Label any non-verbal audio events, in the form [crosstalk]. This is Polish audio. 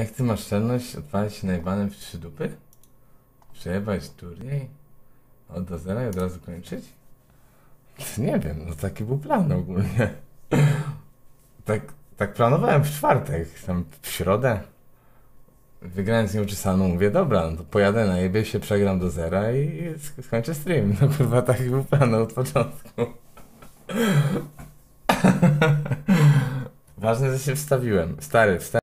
Jak ty masz czelność odpalić się najbanem w trzy dupy? Przejebać turniej? Od do zera i od razu kończyć? Nie wiem, no taki był plan ogólnie. [laughs] Tak, tak planowałem w czwartek, tam w środę. Wygrałem z nieuczesaną, mówię, dobra, no to pojadę na jebie się, przegram do zera i skończę stream. No kurwa, taki był plan od początku. [laughs] Ważne, że się wstawiłem. Stary, wsta